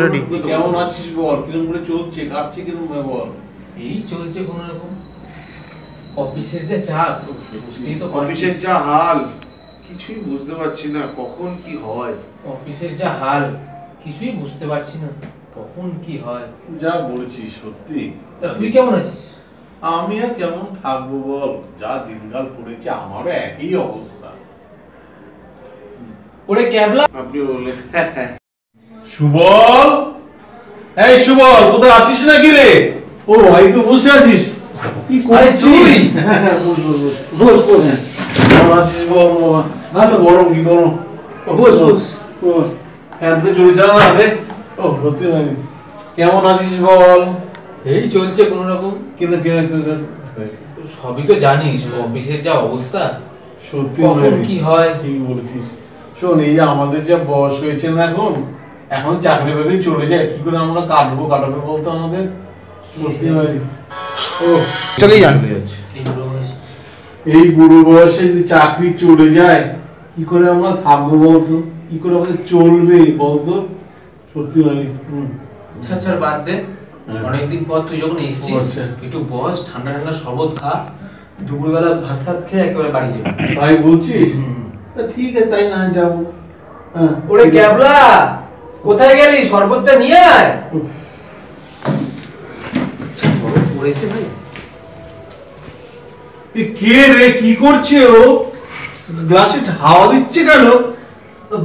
Ready কেমন আছিস বল? কিরম করে চলছে? কাটছে কিরম বল? এই চলছে কোনো রকম। অফিসের যে চাপ বুঝতেই তো অফিসের যা হাল। কিছুই বুঝতে পারছি না কখন কি হয়। অফিসের যা হাল কিছুই বুঝতে পারছি না কখন কি হয়। যা বলেছিস সত্যি। তা তুই কেমন আছিস? আমি আর কেমন থাকব বল? যা দিনকাল পড়েছে আমারও একই অবস্থা। ওরে ক্যাবলা। আপনি বললেন সুবল? এই সুবল কোথায় আছিস নাকি রে? ও ভাই তো বসে আছিস? কি করছিস? বস বস কেমন আছিস বল ভালো। গরম কি গরম? বস, বস। বস। ফ্যানটা চলে যা না রে। ও সত্যি ভাই কেমন আছিস বল? এই চলছে কোনো রকম। কেন কেন কেন সবই তো জানিস অফিসের যা অবস্থা। সত্যি কি হয়? ঠিক বলেছিস। শোন এই যে আমাদের যা বয়স হয়েছে না এখন এখন চাকরি বাকরি চলে যায় কি করে আমরা কাটবো কাটাবো বলতো আমাদের? সত্যি ভাই। ও চলে যান। এই বুড়ো বয়সে। যদি চাকরি চলে যায় কি করে আমরা থাকব বলতো? কি করে আমাদের চলবে বলতো? সত্যি ভাই হুম। ছাড় ছাড় বাদ দে। হ্যাঁ। অনেকদিন পর তুই যখন এসেছিস আচ্ছা। একটু বস ঠান্ডা ঠান্ডা শরবত খা দুপুরবেলা ভাত টাত খেয়ে একেবারে বাড়ি যাবি। তাই বলছিস? হুম। তা ঠিক আছে তাই না যাব। হ্যাঁ। ওরে ক্যাবলা! কোথায় গেলি? শরবতটা নিয়ে আয়। পড়েছে ভাই। কে রে কি করছে ও? গ্লাসে হাওয়া দিচ্ছে কেন?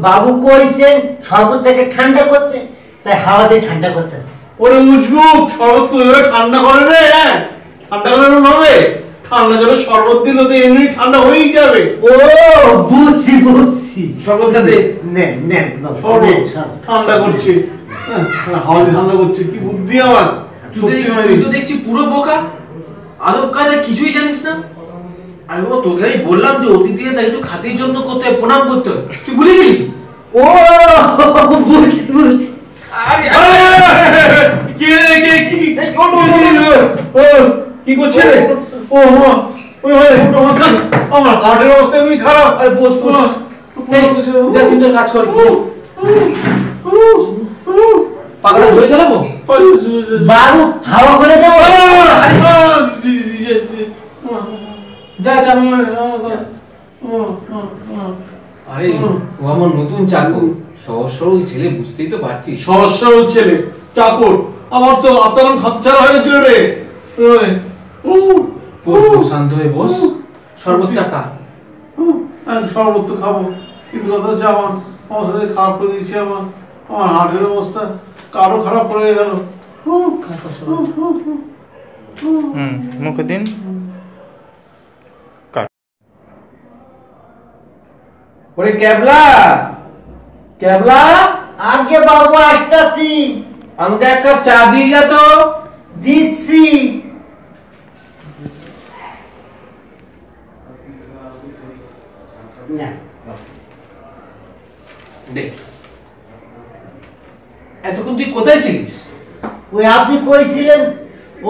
বাবু কইছেন শরবতটাকে ঠান্ডা করতে তাই হাওয়াতে ঠান্ডা করতেছে। ওরে উজবুক শরবত কই ঠান্ডা করে রে হ্যাঁ। ঠান্ডা করে হবে? ঠান্ডা জলে শরবত দিলে তো এমনি ঠান্ডা হয়েই যাবে। ও বুঝছি বুঝছি। শরবতটা দে। নেন নেন বাবু, শরবত ঠান্ডা করছে। হ্যাঁ, হাওয়া ঠান্ডা করছে কি বুদ্ধি আমার? তুই তো- দেখছি পুরো বোকা। আদব কায়দা কিছুই জানিস না। আরে বাবা তোকে আমি বললাম যে অতিথিরা তাই একটু খাতির জন্য করতে হয় প্রণাম করতে হয়। তুই ভুলে গেলি? ও বুঝছি বুঝছি। আরে কে রে কে কি। ও কি করছে রে? ও মা ওই ভাই আমার কাছে আমার হার্টের অবস্থা এমনি খারাপ। আরে বস বস। যা তুই তোর কাজ কর। কি পাগলা ঝরে চালাবো বাবু হাওয়া করে দেবো। যা যা। আরে ও আমার নতুন চাকু। সহজ সরল ছেলে বুঝতেই তো পারছি সহজ সরল ছেলে চাকর আমার তো আতরণ খচ্চার হয়েছিল রে। বস শান্ত হয়ে বস। শরবতটা খা আমি শরবত তো খাব। কিন্তু কথা হচ্ছে আমার আমার সাথে খারাপ করে দিয়েছে আমার। আমার হার্টের অবস্থা কারও খারাপ পড়ে গেল। মুখে দিন ওরে ক্যাবলা! ক্যাবলা! আগে বাবু আসতাছি। আমাকে এক কাপ চা দিয়ে যা তো। দিচ্ছি না দে এতক্ষণ তুই কোথায় ছিলিস? ওই আপনি কইছিলেন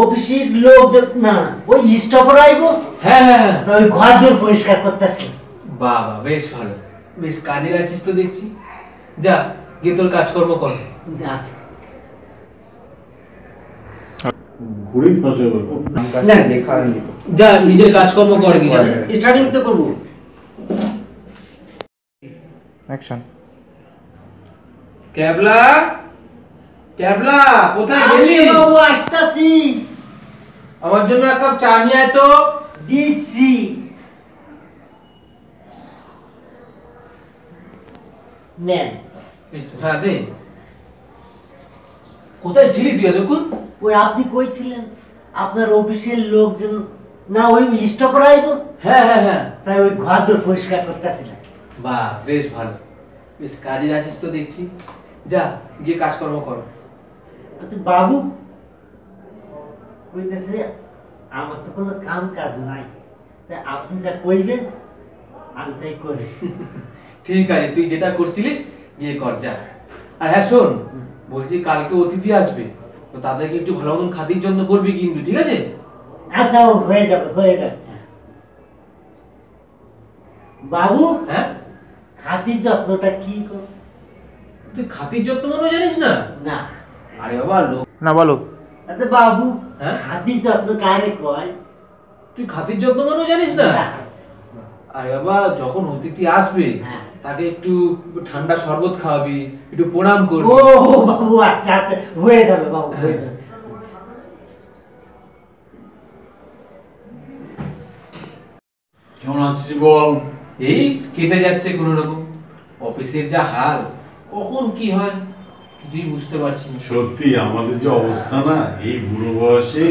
অফিসের লোক না ওই স্টপার আইবো? হ্যাঁ হ্যাঁ হ্যাঁ। তা ওই ঘর দূর পরিষ্কার করতেছি। বাবা বেশ ভালো। বেশ কাজে আছিস তো দেখছি। যা গিয়ে তোর কাজকর্ম কর। আচ্ছা। না। দেখা হয়নি যা নিজের কাজকর্ম কর কি স্টার্টিং তো করব। অ্যাকশন ক্যাবলা? ক্যাবলা কোথায় গেলি? বাবু আসতাছি। আমার জন্য এক কাপ চা নিয়ে আয় তো। দিচ্ছি। নেন। হ্যাঁ দে। কোথায় ছিলি তুই এতক্ষণ? ওই আপনি কইছিলেন আপনার অফিসের লোকজন না ওই স্টপার আইবো হ্যাঁ হ্যাঁ হ্যাঁ। তাই ওই ঘর দূর পরিষ্কার করতেছিলাম বাহ বেশ ভালো। বেশ কাজে আছিস তো দেখছি। যা গিয়ে কাজকর্ম কর। বাবু। কইতেছে আমার তো কোনো কাম কাজ নাই। তাই আপনি যা কইবেন আমি তাই করি। ঠিক আছে তুই যেটা করছিলিস গিয়ে কর যা। আর হ্যাঁ শোন বলছি কালকে অতিথি আসবে তো তাদেরকে একটু ভালো মতন খাতির জন্য করবি কিন্তু ঠিক আছে? আচ্ছা হয়ে যাবে হয়ে যাবে। বাবু হ্যাঁ? খাতির যত্নটা কি কর তুই খাতির যত্ন মনে জানিস না? না। আরে বাবা লোক না বলো। আচ্ছা বাবু হ্যাঁ? যত্ন কারে কয়? তুই খাতির যত্ন মনে জানিস না? আরে বাবা যখন অতিথি আসবে হ্যাঁ। তাকে একটু ঠান্ডা শরবত খাওয়াবি একটু প্রণাম করবি। ও বাবু আচ্ছা আচ্ছা হয়ে যাবে বাবু হয়ে যাবে। কেমন আছিস বল? এই কেটে যাচ্ছে কোনো রকম অফিসের যা হাল কখন কি হয়? কিছুই বুঝতে পারছি না। সত্যি আমাদের যে অবস্থা না এই বুড়ো বয়সে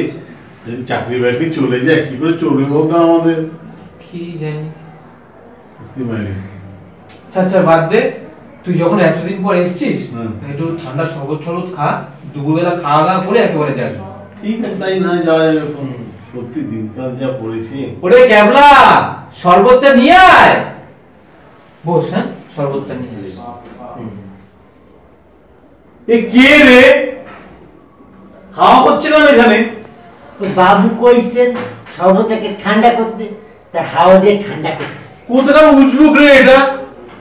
যদি চাকরি বাকরি চলে যায় কি করে চলবে বলতো আমাদের? কি জানি। সত্যি মানে। আচ্ছা আচ্ছা বাদ দে। তুই যখন এতদিন পর এসেছিস তা একটু ঠান্ডা শরবত টরবত খা দুপুরবেলা খাওয়া দাওয়া করে একেবারে যাবি। ঠিক আছে তাই না যাওয়া যাবে এখন। সত্যি দিনকাল যা পড়েছে। ওরে ক্যাবলা শরবতটা নিয়ে আয়। বস হ্যাঁ শরবতটা নিয়ে আয়। হুম। এ কে রে? হাওয়া হচ্ছে কেন এখানে? বাবু কইছেন শরবতটাকে ঠান্ডা করতে তা হাওয়া দিয়ে ঠান্ডা করতেছে। কোথাকার উজবুক রে এটা?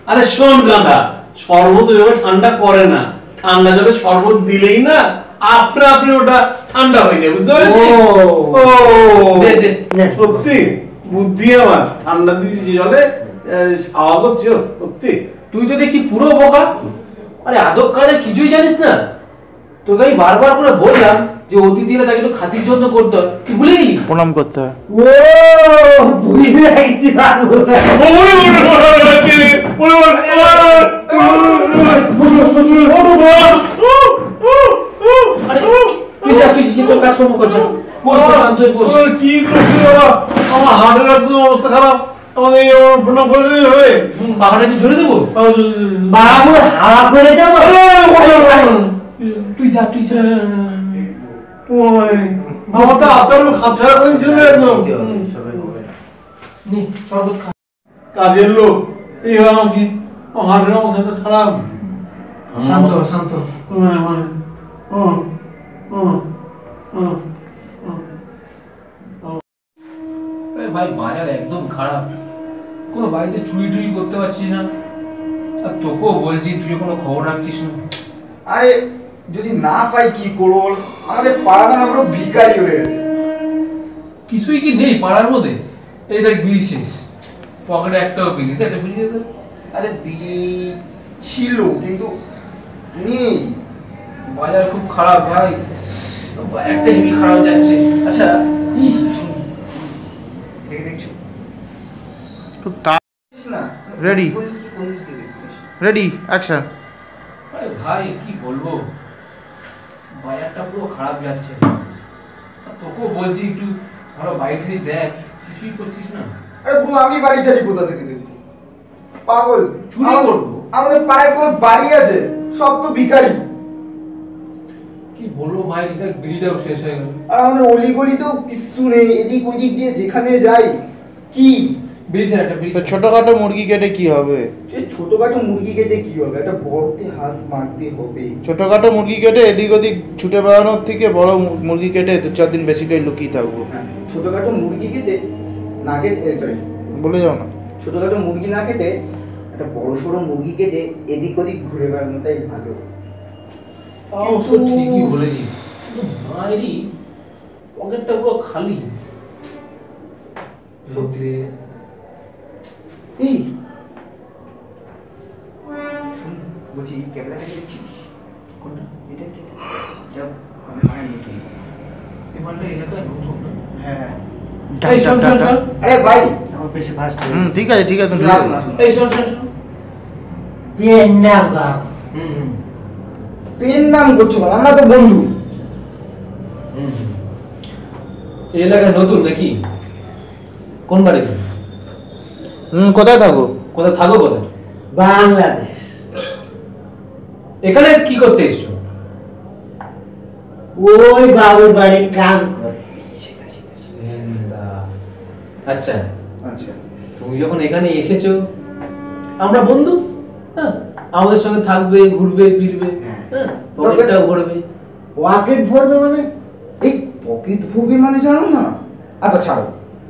আরে শোন গাঁদা শরবত ওইভাবে ঠান্ডা করে না। ঠান্ডা জলে শরবত দিলেই না আপনা আপনি ওটা ঠান্ডা হয়ে যায় বুঝতে পেরেছিস? ও। ও দে, দে। সত্যি? বুদ্ধি আমার ঠান্ডা দিয়েছি জলে হাওয়া করছে ও, সত্যি? তুই তো দেখছি পুরো বোকা। আরে আদব কাজে কিছুই জানিস না। তোকে আমি বারবার করে বললাম যে অতিথিরা তাকে একটু খাতির যত্ন করতে হয়। তুই ভুলে গেলি? প্রণাম করতে হয়। ও বুঝে গেছি কি করছিস বাবা? আমার হার্টের একদম অবস্থা খারাপ। আমাদের এই প্রণাম করে দিলে হবে ঝরে দেবো বাবু হাওয়া করে দেবো তুই যা তুই যা আমার তো আত্মার খাচ্ছাড়া করে ছিল একদম শরবত খা কাজের লোক এই আমাকে আমার হার্টের অবস্থা তো খারাপ শান্ত হ, শান্ত মানে মানে ও ও ও ভাই বাজার একদম খারাপ কোনো বাড়িতে চুরি টুরি করতে পারছিস না? আর তোকেও বলছি তুই কোনো খবর রাখছিস না। আরে যদি না পাই কি করব আমাদের পাড়াটা না পুরো ভিখারি হয়ে গেছে। কিছুই কি নেই পাড়ার মধ্যে? এই দেখ বিড়ি শেষ। পকেটে একটাও বিড়ি দেখ একটা বিড়ি দে। তো। আরে বিড়ি ছিল কিন্তু নেই। বাজার খুব খারাপ ভাই। একটা হেভি খারাপ যাচ্ছে। আচ্ছা দেখে দেখছ তা থেকে? রেডি অ্যাকশন আরে ভাই কি বলব? বাজারটা পুরো খারাপ যাচ্ছে। তোকেও বলছি একটু ভালো বাড়ি দেখ কিছুই করছিস না। আরে পুরো আমি কোথা থেকে দেখব? পাগল। চুরি আমাদের- করব? আমাদের পাড়ায় কোনো বাড়ি আছে? সব তো ভিখারি। কি বলব ভাই দেখ বিড়িটাও শেষ হয়ে গেল। আর আমাদের অলিগলি তো কিছু নেই এদিক ওদিক দিয়ে যেখানে যাই কি ছোটখাটো মুরগি কেটে কি হবে? ছোটখাটো মুরগি কেটে কি হবে? একটা বড়তে হাত মারতে হবে। ছোটখাটো মুরগি কেটে এদিক ওদিক ছুটে বেড়ানোর থেকে বড় মুরগি কেটে দু চার দিন বেশি করে লুকিয়ে থাকব। হ্যাঁ, ছোটখাটো মুরগি কেটে না কেটে সরি বলে যাও না। ছোটখাটো মুরগি না কেটে একটা বড় সড়ো মুরগি কেটে এদিক ওদিক ঘুরে বেড়ানোটাই ভালো। তাও তো ঠিকই বলেছিস। মায়েরই পকেটটা পুরো খালি। সত্যি। এই। বলছি ক্যামেরাটা দেখছিস? কোনটা? এটা এটা আমার মায়ের নতুন এই মালটা এলাকায় নতুন হ্যাঁ। হ্যাঁ এই শোন শোন শোন। আরে ভাই! আমার বেশি ফাস্ট হুম ঠিক আছে ঠিক আছে তুমি আসুন আসুন। এই শোন শোন শোন। পেন না বাবু হুম হুম। পেন নাম করছ আমরা তো বন্ধু। এই এলাকায় নতুন নাকি? কোন বাড়িতে হুম কোথায় থাকো? কোথায় থাকো কোথায় বাংলাদেশ। এখানে কি করতে এসছো? ওই বাবুর বাড়ি কাম করে। আচ্ছা আচ্ছা। তুমি যখন এখানে এসেছ আমরা বন্ধু হ্যাঁ? আমাদের সঙ্গে থাকবে ঘুরবে ফিরবে হ্যাঁ। পকেটটাও ভরবে। ওয়াকেট ভরবে মানে? এই পকেট ভরবে মানে জানো না? আচ্ছা ছাড়ো।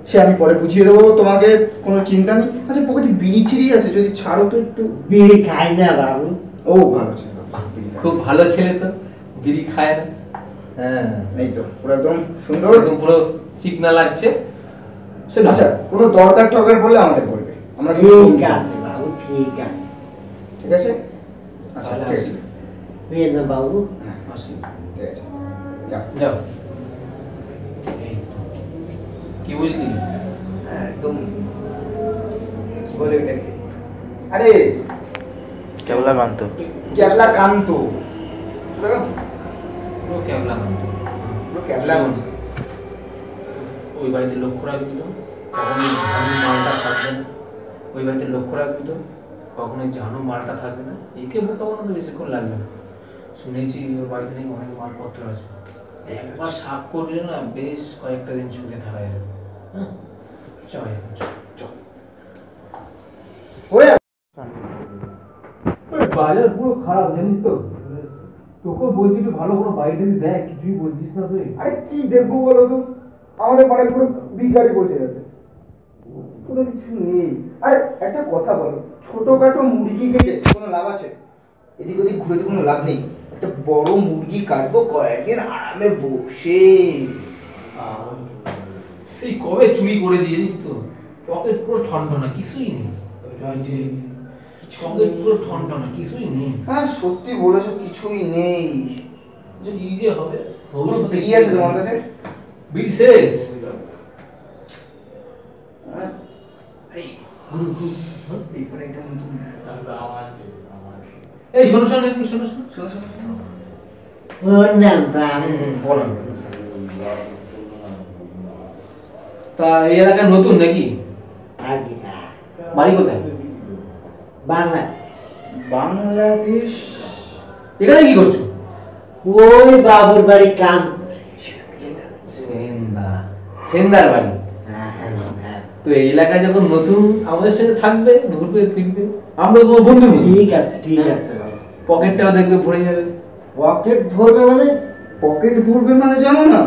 সে আমি পরে বুঝিয়ে দেবো তোমাকে কোনো চিন্তা নেই। আচ্ছা পকেটে বিড়ি টিড়ি আছে যদি ছাড়ো তো একটু। বিড়ি খাই না বাবু। ও ভালো আছে। খুব ভালো ছেলে তো বিড়ি খায় না। হ্যাঁ। এই তো পুরো একদম সুন্দর। একদম পুরো চিকনা লাগছে। আচ্ছা কোনো দরকার টরকার পড়লে আমাদের বলবে। আমরা ঠিক আছে বাবু ঠিক আছে। ঠিক আছে? আচ্ছা ঠিক আছে। বাবু। হ্যাঁ আসি। ঠিক আছে। যাও। যাও। বুঝলি? একদম। কি বলে এটাকে আরে! কেবলা কান্ত ক্যাবলা কান্ত পুরো পুরো কান্ত পুরো ক্যাবলা কান্ত ওই বাড়িতে লক্ষ্য রাখবি তো। কখনোই ঝানু মালটা থাকবে না। ওই বাড়িতে লক্ষ্য রাখবি তো। কখনোই ঝানু মালটা থাকবে না। একে বোকা বেশিক্ষণ লাগবে না। শুনেছি ওর বাড়িতে নাকি অনেক মালপত্র আছে। একবার সাপ করলে না বেশ কয়েকটা দিন ছুটে থাকা যাবে। বাজার পুরো খারাপ জানিস তো? তোকে বলছি একটু ভালো দেখ কিছুই বলছিস না তুই। আরে কি দেখব বলো তো? আমাদের পাড়ায় পুরো বিকারি বসে গেছে। কোনো কিছু নেই। আরে একটা কথা বলো ছোটখাটো মুরগি কেটে কোনো লাভ আছে? এদিক ওদিক ঘুরে তো কোনো লাভ নেই। একটা বড় মুরগি কাটবো কয়েকদিন আরামে বসে। সেই কবে চুরি করেছি জানিস তো? পকেট পুরো ঠনঠনা কিছুই নেই। পকেট পুরো ঠনঠনা কিছুই নেই। হ্যাঁ সত্যি বলেছ কিছুই নেই। কি যে হবে? ভবিষ্যতে কি আছে তোমার কাছে? বিড়ি শেষ? এই, পাড়ায় একটা নতুন। এই শোনো শোনো এদিকে শোনো শোনো। শোনো, শোনো, শোনো। ওর নাম বাবু বলো তা এই এলাকা নতুন নাকি? আগে হ্যাঁ। বাড়ি কোথায়? বাংলাদেশ। বাংলাদেশ? এখানে কি করছ? ওই বাবুর বাড়ি কাম সেন্দা। সেন্দার বাড়ি? হ্যাঁ, হ্যাঁ, হ্যাঁ। তো এই এলাকায় যখন নতুন আমাদের সঙ্গে থাকবে ঘুরবে ফিরবে আমরা তোমার বন্ধু ঠিক আছে ঠিক আছে বাবু। পকেটটাও দেখবে ভরে যাবে। পকেট ভরবে মানে? পকেট ভরবে মানে জানো না?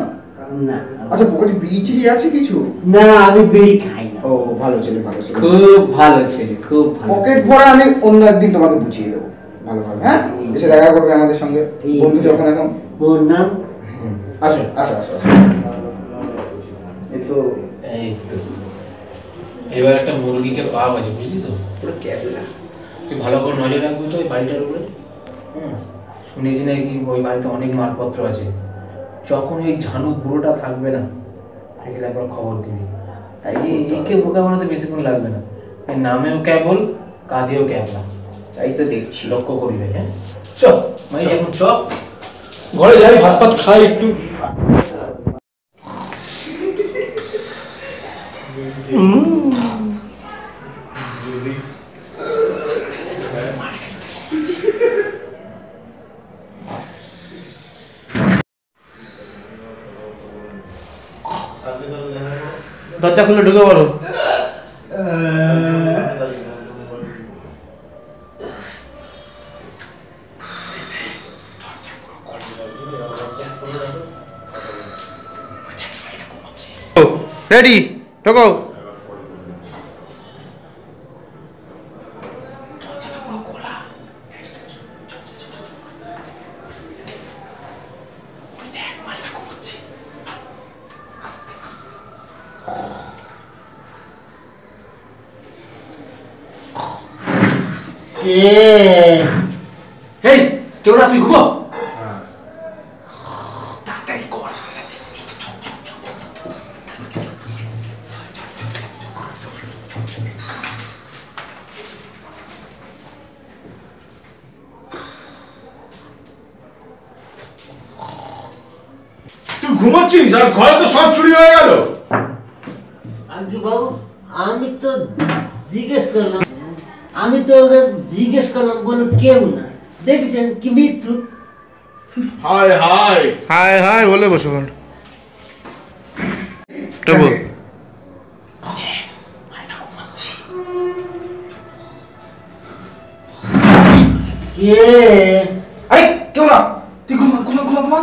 না। আচ্ছা পকেটে বিড়ি টিড়ি আছে কিছু? না আমি বিড়ি খাই না। ও ভালো ছেলে ভালো ছেলে। খুব ভালো ছেলে খুব ভালো পকেট ভরা আমি অন্য একদিন তোমাকে বুঝিয়ে দেবো। ভালোভাবে হ্যাঁ? এসে দেখা করবে আমাদের সঙ্গে। বন্ধু যখন এখন ওর নাম? আসো আসো আসো এই তো এই তো। এবার একটা মুরগিকে পাওয়া গেছে বুঝলি তো? পুরো ক্যাবলা তুই ভালো করে নজর রাখবি তো ওই বাড়িটার উপরে। হুম। শুনেছি নাকি ওই বাড়িতে অনেক মালপত্র আছে। যখন ওই ঝানু পুরোটা থাকবে না তাকে একবার খবর দিবি। তাই একে বোকা বানাতে বেশিক্ষণ লাগবে না। এর নামেও কেবল কাজেও কেবল। তাই তো দেখছি। লক্ষ্য করিবে হ্যাঁ? চ মানে এখন চ ঘরে যাই ভাত ভাত খাই একটু খুলে ঢুকে পড়ো রেডি ঢোকো কে হেই কেউ না তুই ঘুমো। তুই ঘুমোচ্ছিস? আর ঘরে তো সব চুরি হয়ে গেল। আগে বাবু আমি তো জিজ্ঞেস করলাম আমি তো ওকে জিজ্ঞেস করলাম বলো কেউ না। দেখছেন কি মৃত্যু? হায় হায়। হায় হায় বলে বসে পড় ঢোকো কে? আরে কেউ না। তুই ঘুমা ঘুমা ঘুমা ঘুমা।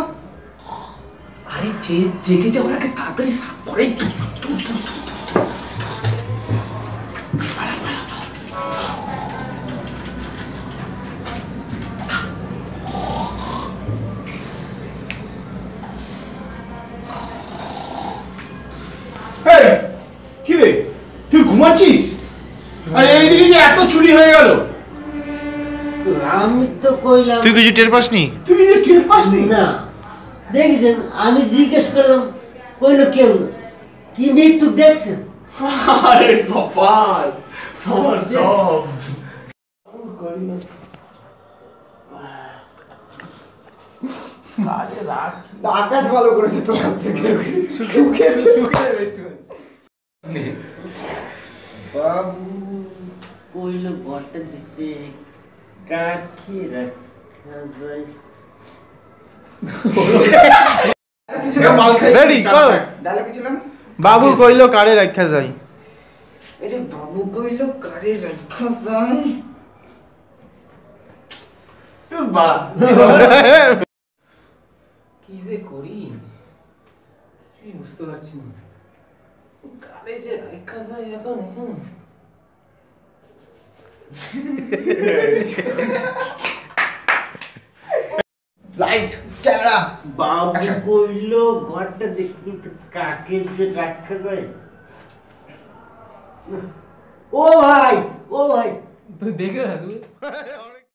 আরে যে জেগে যাওয়ার আগে তাড়াতাড়ি সাপ পরে এত চুরি হয়ে গেল? আমি তো কইলাম তুই কিছু টের পাসনি? তুই যে টের পাসনি? না। দেখেছেন আমি জিজ্ঞেস করলাম কইলো কেউ কি মৃত্যু দেখছেন? আরে কপাল আমার সব। আকাশ ভালো করেছে তোমার থেকে। বাবু। কইলো ঘরটা দিতে। কাকে রাখা যায়? রেডি করো। ডায়লগ ছিল না বাবু কইলো কারে রাখা যাই এটা বাবু কইলো কারে রাখা যায়? তোর বাড়া। কি যে করি? কিছুই বুঝতে পারছি না। কালে যে রেখা যায় এখন এখন? লাইট ক্যামেরা বাবু কইলো ঘরটা দেখি তো কাকে যে রাখা যায় ও ভাই ও ভাই তুই দেখে না তুই